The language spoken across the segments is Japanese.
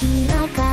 開か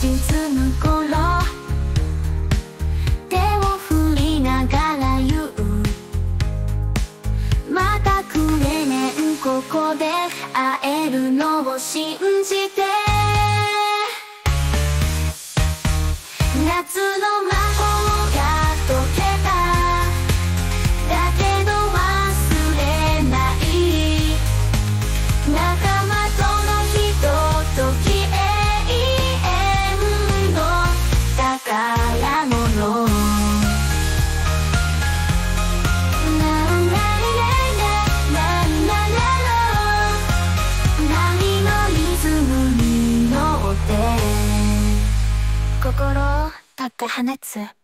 沈む頃手を振りながら言う。またくれねんここで会えるのを信じて。心を高放つ。